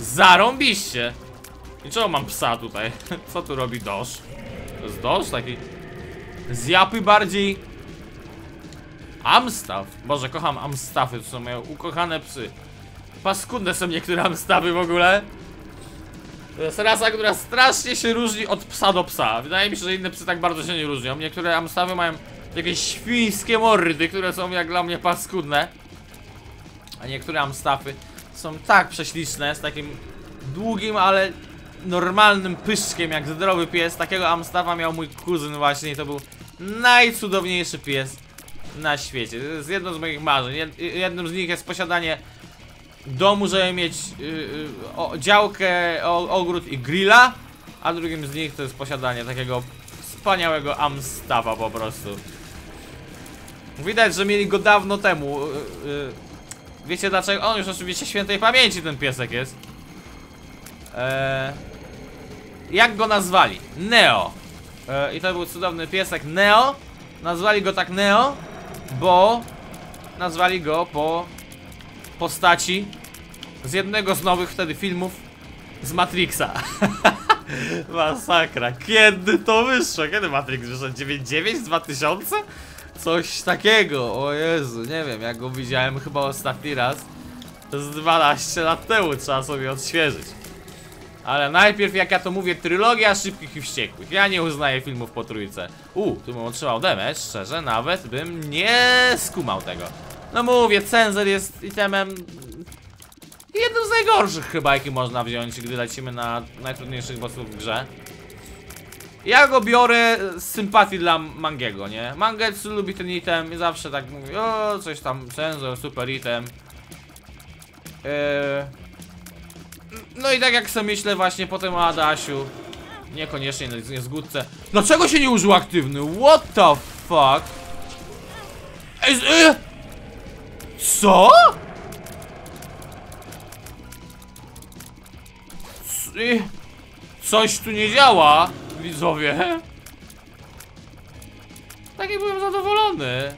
Zarąbiście! I czemu mam psa tutaj? Co tu robi Doż? To jest Doż taki... Z japy bardziej... Amstaff. Boże, kocham Amstaffy, to są moje ukochane psy. Paskudne są niektóre Amstaffy w ogóle. To jest rasa, która strasznie się różni od psa do psa. Wydaje mi się, że inne psy tak bardzo się nie różnią. Niektóre Amstaffy mają jakieś świńskie mordy, które są jak dla mnie paskudne. A niektóre Amstaffy są tak prześliczne, z takim długim, ale normalnym pyszczkiem, jak zdrowy pies. Takiego Amstaffa miał mój kuzyn właśnie i to był najcudowniejszy pies na świecie. To jest jedno z moich marzeń. Jed jednym z nich jest posiadanie domu, żeby mieć yy, o, działkę, o, ogród i grilla, a drugim z nich to jest posiadanie takiego wspaniałego Amstaffa po prostu. Widać, że mieli go dawno temu. Yy, Wiecie dlaczego? On już oczywiście świętej pamięci ten piesek jest. Eee, jak go nazwali? Neo. Eee, I to był cudowny piesek Neo. Nazwali go tak Neo, bo nazwali go po postaci z jednego z nowych wtedy filmów z Matrixa. Masakra. Kiedy to wyszło? Kiedy Matrix wyszedł? 99? 2000? Coś takiego. O Jezu, nie wiem. Ja go widziałem chyba ostatni raz. Z 12 lat temu trzeba sobie odświeżyć. Ale najpierw, jak ja to mówię, trylogia szybkich i wściekłych. Ja nie uznaję filmów po trójce. U, tu bym otrzymał damage, szczerze, nawet bym nie skumał tego. No mówię, Cenzer jest itemem jednym z najgorszych chyba, jaki można wziąć, gdy lecimy na najtrudniejszych bossów w grze. Ja go biorę z sympatii dla Mangiego, nie? Mangetsu lubi ten item i zawsze tak mówi, o, coś tam, Cenzor, super item. Eee... No i tak jak sobie myślę właśnie potem o Adasiu Niekoniecznie na niezgódce Dlaczego się nie użył aktywny? What the fuck? Ej, e? Co? I- Coś tu nie działa, widzowie Taki byłem zadowolony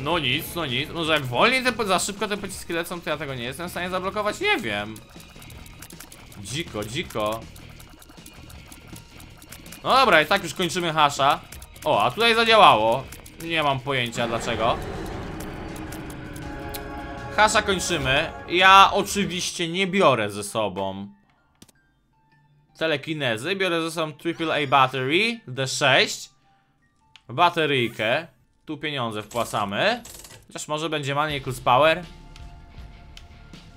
No nic, no nic. Może jak wolniej te, za szybko te pociski lecą, to ja tego nie jestem w stanie zablokować? Nie wiem. Dziko, dziko. No dobra, i tak już kończymy hasza. O, a tutaj zadziałało. Nie mam pojęcia dlaczego. Hasza kończymy. Ja oczywiście nie biorę ze sobą telekinezy. Biorę ze sobą AAA battery D6. Bateryjkę. Tu pieniądze wpłacamy. Chociaż może będzie Equals Power.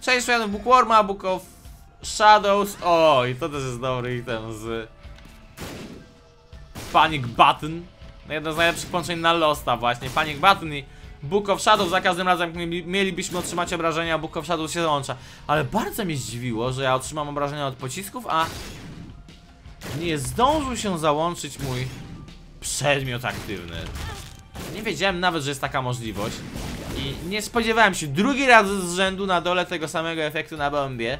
Cześć, Random Bookworma, Book of Shadows. O, i to też jest dobry item z Panic Button. No, Jedno z najlepszych połączeń na Losta właśnie. Panic Button i Book of Shadows. Za każdym razem, mielibyśmy otrzymać obrażenia, Book of Shadows się załącza. Ale bardzo mnie zdziwiło, że ja otrzymam obrażenia od pocisków, a nie zdążył się załączyć mój przedmiot aktywny. Nie wiedziałem nawet, że jest taka możliwość. I nie spodziewałem się drugi raz z rzędu na dole tego samego efektu na bombie.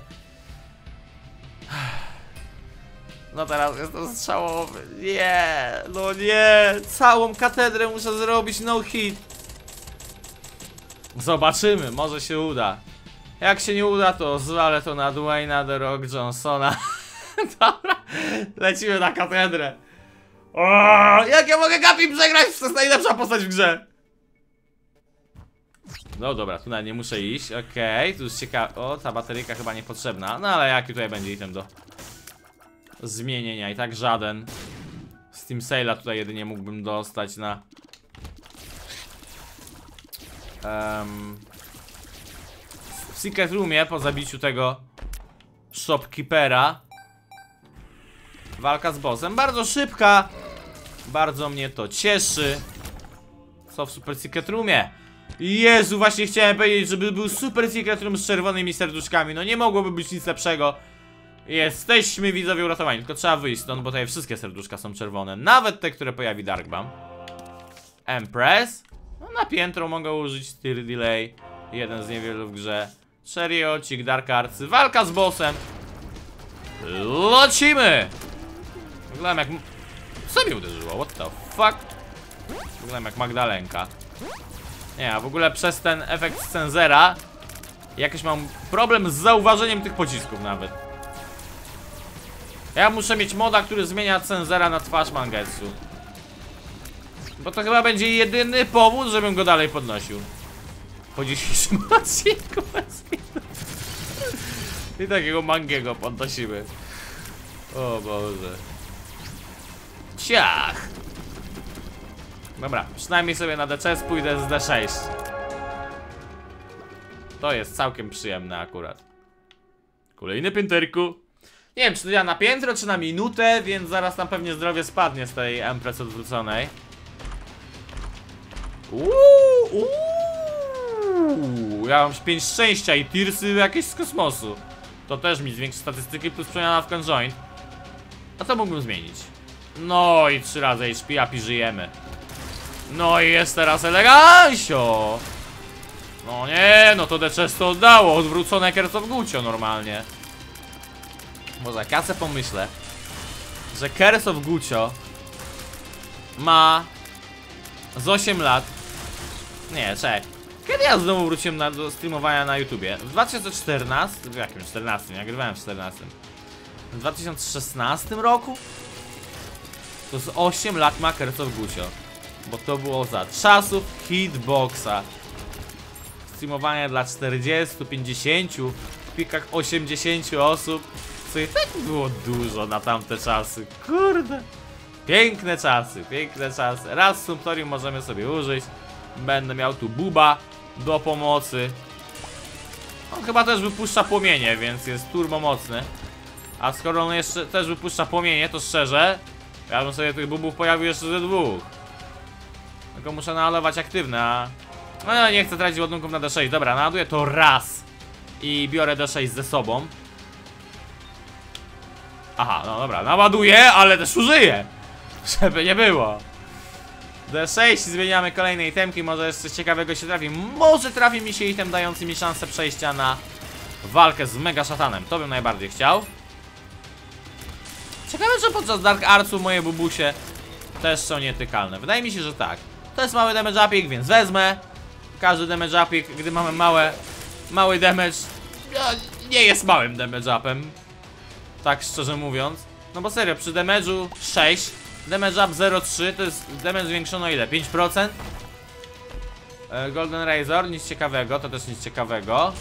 No teraz jestem strzałowy. Nie, no nie. Całą katedrę muszę zrobić no hit. Zobaczymy, może się uda. Jak się nie uda, to zwalę to na Dwayna The Rock Johnsona. Dobra, lecimy na katedrę. O, jak ja mogę Gapi przegrać? To jest najlepsza postać w grze. No dobra, tu nawet nie muszę iść, okej, tu jest ciekawe, o ta bateryjka chyba niepotrzebna, no ale jaki tutaj będzie item do zmienienia i tak żaden Steam Sale'a tutaj jedynie mógłbym dostać na um, w Secret Roomie po zabiciu tego shopkeepera walka z bossem, bardzo szybka. Bardzo mnie to cieszy. Co w Super Secret Roomie? Jezu, właśnie chciałem powiedzieć, żeby był Super Secret Room z czerwonymi serduszkami. No nie mogłoby być nic lepszego. Jesteśmy widzowie uratowani, tylko trzeba wyjść stąd, bo tutaj wszystkie serduszka są czerwone. Nawet te, które pojawi Darkbam. Empress No na piętro mogę użyć Tear Delay Jeden z niewielu w grze Chariocik, Dark Arts, walka z bossem Lecimy! Wyglądam jak... Co mnie uderzyło? What the fuck? Wyglądam jak Magdalenka Nie, a w ogóle przez ten efekt z cenzera Jakiś mam problem z zauważeniem tych pocisków nawet Ja muszę mieć moda, który zmienia cenzera na twarz Mangetsu Bo to chyba będzie jedyny powód, żebym go dalej podnosił. Po dzisiejszym odcinku. I takiego mangiego podnosimy. O Boże. Ciach. Dobra, przynajmniej sobie na D6 pójdę z D6 To jest całkiem przyjemne akurat. Kolejny pięterku. Nie wiem, czy to ja na piętro, czy na minutę, więc zaraz tam pewnie zdrowie spadnie z tej Empress odwróconej Uuu, ja mam 5 szczęścia i tirsy jakieś z kosmosu. To też mi zwiększy statystyki plus przemiana w conjoint. A to mógłbym zmienić? No i trzy razy HP, api żyjemy. No i jest teraz elegancio No nie, no to D6 to oddało Odwrócone Kersow Gucio normalnie. Jak ja se pomyślę Że Kersow Gucio Ma Z 8 lat Nie, czek Kiedy ja znowu wróciłem na, do streamowania na YouTubie? W 2014, w jakim 14? Nie nagrywałem w 14. W 2016 roku? To z 8 lat ma Kercow Gusio. Bo to było za czasów hitboxa. Streamowanie dla 40, 50, w pikach 80 osób. Co i tak było dużo na tamte czasy. Kurde. Piękne czasy, piękne czasy. Raz Sumptorium możemy sobie użyć. Będę miał tu buba do pomocy. On chyba też wypuszcza płomienie, więc jest turbo mocny. A skoro on jeszcze też wypuszcza płomienie, to szczerze, ja bym sobie tych bubów pojawił jeszcze ze dwóch. Tylko muszę naładować aktywne, a... No nie chcę tracić ładunków na D6. Dobra, naładuję to raz. I biorę D6 ze sobą. Aha, no dobra, naładuję, ale też użyję. Żeby nie było. D6, zmieniamy kolejne itemki, może jeszcze coś ciekawego się trafi. Może trafi mi się item dający mi szansę przejścia na walkę z Mega Szatanem. To bym najbardziej chciał. Ciekawe, czy podczas Dark Artsu moje bubusie też są nietykalne. Wydaje mi się, że tak. To jest mały damage upik, więc wezmę. Każdy damage upik, gdy mamy małe, mały damage, no, nie jest małym damage upem. Tak szczerze mówiąc. No bo serio, przy damage'u 6, damage up 0,3 to jest damage zwiększony o ile? 5%? E, Golden Razor, nic ciekawego, to też nic ciekawego.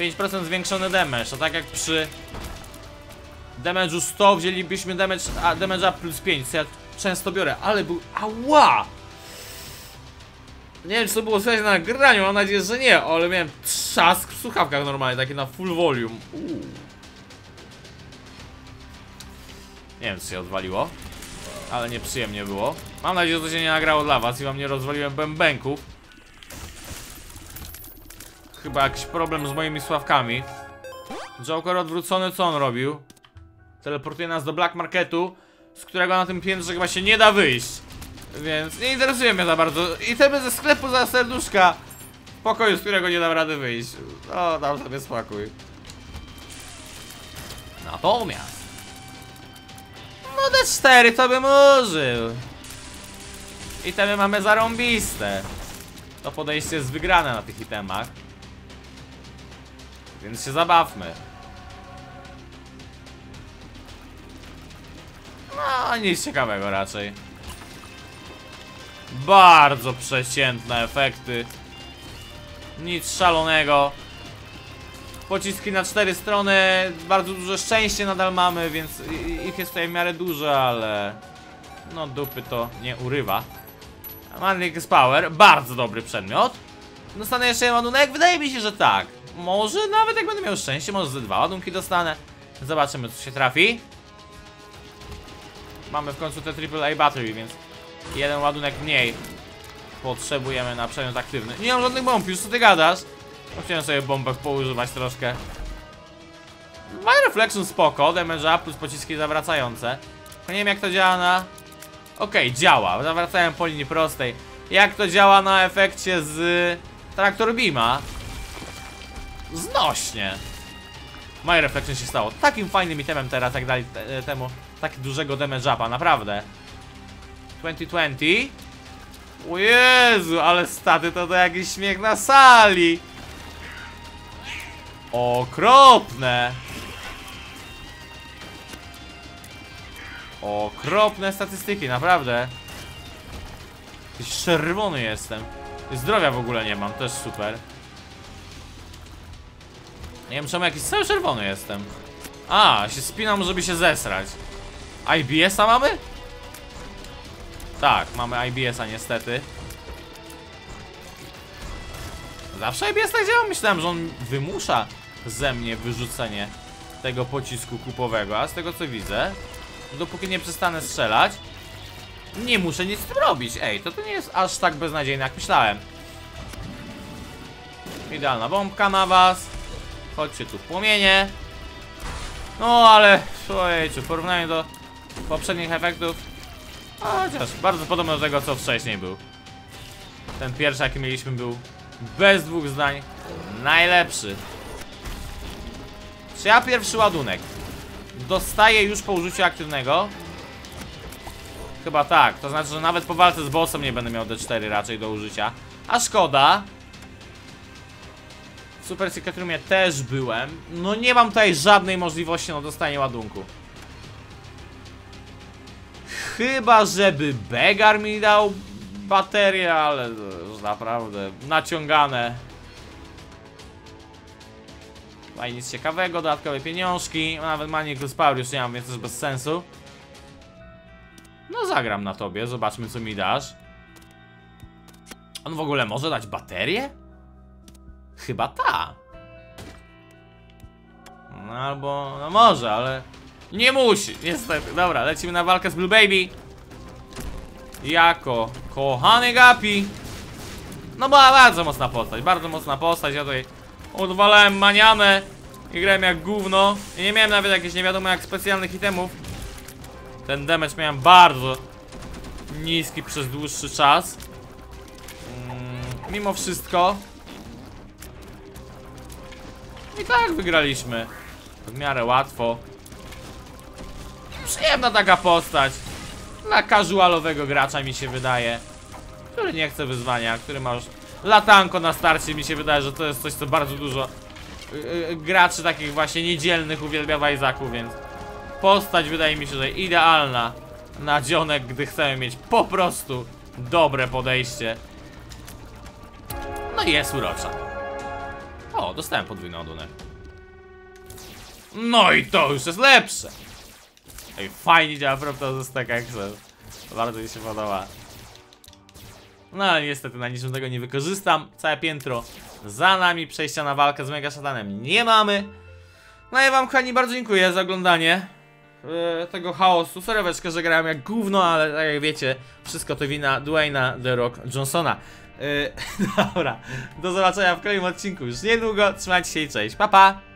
5% zwiększony damage, to tak jak przy damage'u 100 wzięlibyśmy damage, a, damage up plus 5, co ja często biorę, ale był, ała! Nie wiem, czy to było słychać na nagraniu, mam nadzieję, że nie, ale miałem trzask w słuchawkach normalnie, taki na full volume. Uuu. Nie wiem, co się odwaliło, ale nieprzyjemnie było. Mam nadzieję, że to się nie nagrało dla was i wam nie rozwaliłem bębenków. Chyba jakiś problem z moimi sławkami. Joker odwrócony, co on robił? Teleportuje nas do Black Marketu, z którego na tym piętrze chyba się nie da wyjść. Więc nie interesuje mnie za bardzo. I temy ze sklepu za serduszka. Pokoju, z którego nie dam rady wyjść. O, dam sobie spokój. Natomiast. No D4 to bym użył. I temy mamy zarąbiste. To podejście jest wygrane na tych itemach. Więc się zabawmy. No, nic ciekawego raczej. Bardzo przeciętne efekty. Nic szalonego. Pociski na cztery strony, bardzo duże szczęście nadal mamy, więc ich jest tutaj w miarę dużo, ale... No dupy to nie urywa. Manlik Power, bardzo dobry przedmiot. Dostanę jeszcze jeden ładunek? Wydaje mi się, że tak. Może nawet jak będę miał szczęście, może ze dwa ładunki dostanę. Zobaczymy, co się trafi. Mamy w końcu te AAA battery, więc jeden ładunek mniej potrzebujemy na przedmiot aktywny. Nie mam żadnych bomb, już co ty gadasz? Chciałem sobie bombek poużywać troszkę. My Reflection spoko, damage up plus pociski zawracające. Nie wiem jak to działa na... Okej, działa, zawracałem po linii prostej. Jak to działa na efekcie z Traktor Beama? Znośnie. My Reflection się stało takim fajnym itemem teraz, jak dali te, temu tak dużego damage upa, naprawdę. 2020 O Jezu, ale staty to to jakiś śmiech na sali Okropne. Okropne statystyki, naprawdę. Czerwony jestem. Zdrowia w ogóle nie mam, też super. Nie wiem czemu jakiś cały czerwony jestem. A, się spinam, żeby się zesrać. IBS-a mamy? Tak, mamy IBS-a niestety. Zawsze IBS tak działa? Myślałem, że on wymusza ze mnie wyrzucenie tego pocisku kupowego, a z tego co widzę Dopóki nie przestanę strzelać Nie muszę nic z tym robić. Ej, to to nie jest aż tak beznadziejne jak myślałem. Idealna bombka na was. Chodźcie tu w płomienie. No ale, ojejciu, w porównaniu do poprzednich efektów Chociaż bardzo podobny do tego co wcześniej był. Ten pierwszy jaki mieliśmy był bez dwóch zdań najlepszy Czy ja pierwszy ładunek dostaję już po użyciu aktywnego? Chyba tak, to znaczy, że nawet po walce z bossem nie będę miał D4 raczej do użycia A szkoda W Super Secret Roomie też byłem. No nie mam tutaj żadnej możliwości na dostanie ładunku. Chyba, żeby Begar mi dał baterię, ale naprawdę naciągane. Tutaj nic ciekawego, dodatkowe pieniążki. Nawet Manic Power już nie mam, więc to jest bez sensu. No zagram na tobie, zobaczmy co mi dasz. On w ogóle może dać baterię? Chyba ta. No albo, no może, ale nie musi, niestety. Dobra, lecimy na walkę z Blue Baby. Jako kochany Gapi. No była bardzo mocna postać, bardzo mocna postać. Ja tutaj odwalałem manianę i grałem jak gówno. I nie miałem nawet jakichś nie wiadomo jak specjalnych itemów. Ten damage miałem bardzo niski przez dłuższy czas. Mm, mimo wszystko. I tak wygraliśmy. W miarę łatwo. Przyjemna taka postać. Dla casualowego gracza mi się wydaje. Który nie chce wyzwania, który ma już latanko na starcie. Mi się wydaje, że to jest coś, co bardzo dużo yy, yy, graczy takich właśnie niedzielnych uwielbia w Isaacu, więc postać wydaje mi się, że idealna na dzionek, gdy chcemy mieć po prostu dobre podejście. No i jest urocza. O, dostałem podwójny ładunek. No i to już jest lepsze. Ej, fajnie działa propta ze Stack Excel. Bardzo mi się podoba. No ale niestety na niczym tego nie wykorzystam. Całe piętro za nami. Przejścia na walkę z Mega Szatanem nie mamy. No i wam kochani bardzo dziękuję za oglądanie e, tego chaosu. Soroweczkę, że grałem jak gówno, ale tak jak wiecie, wszystko to wina Dwayna The Rock Johnsona. E, dobra, do zobaczenia w kolejnym odcinku już niedługo. Trzymajcie się i cześć. Pa pa!